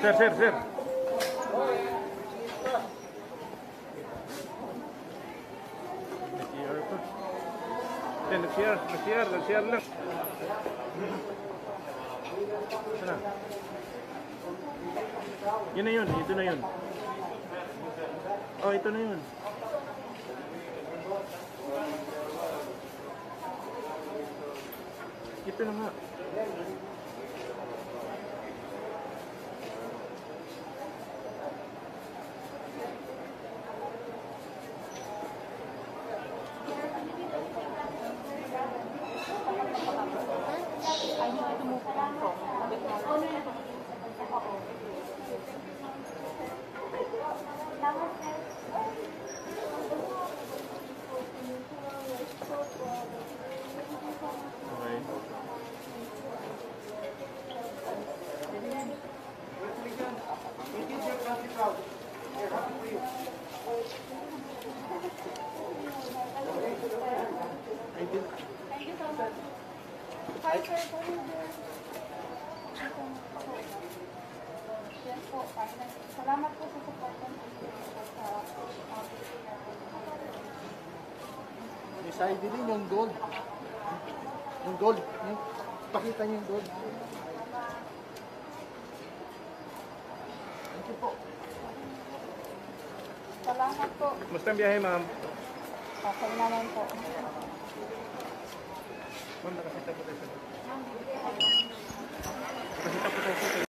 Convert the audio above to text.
Ser, ser, ser. Nasiar, nasiar, nasiar lang. Sana. Na yun, ito na yun. Oh, ito na yun. Ito na nga. Salamat po sa support ng sa May side din yung gold. Yung gold. Yung, pakita niyo yung gold. Thank you po. Salamat po. Musta ang biyahe, ma'am? Okay naman po. 真ん中接着です。